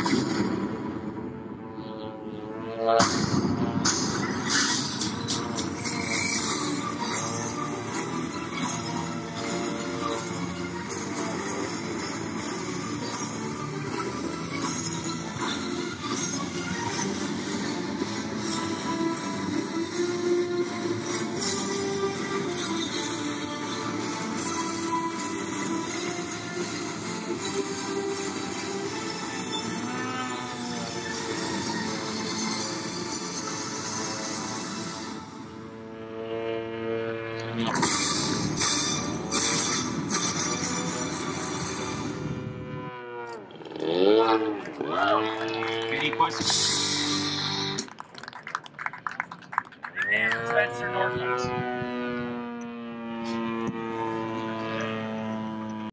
you Any questions? Spencer Norcross.